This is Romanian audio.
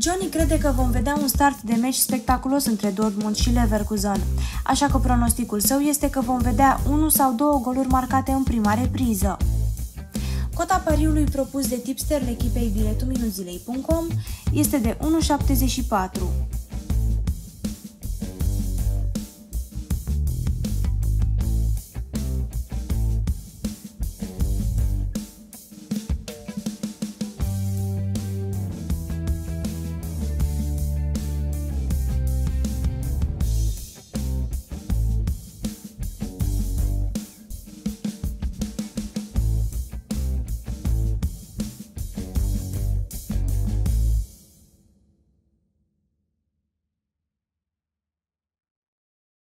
Johnny crede că vom vedea un start de meci spectaculos între Dortmund și Leverkusen, așa că pronosticul său este că vom vedea unul sau două goluri marcate în prima repriză. Cota pariului propus de tipster echipei biletuminuzilei.com este de 1,74.